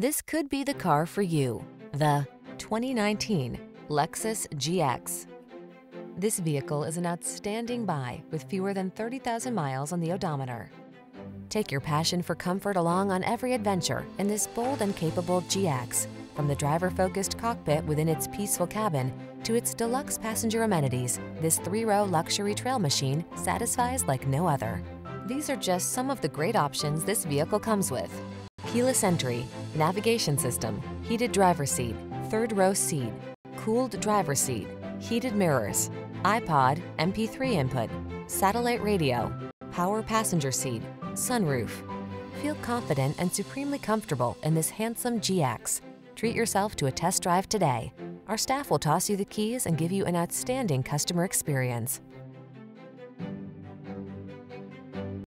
This could be the car for you. The 2019 Lexus GX. This vehicle is an outstanding buy with fewer than 30,000 miles on the odometer. Take your passion for comfort along on every adventure in this bold and capable GX. From the driver-focused cockpit within its peaceful cabin to its deluxe passenger amenities, this three-row luxury trail machine satisfies like no other. These are just some of the great options this vehicle comes with. Keyless entry, navigation system, heated driver seat, third row seat, cooled driver seat, heated mirrors, iPod, MP3 input, satellite radio, power passenger seat, sunroof. Feel confident and supremely comfortable in this handsome GX. Treat yourself to a test drive today. Our staff will toss you the keys and give you an outstanding customer experience.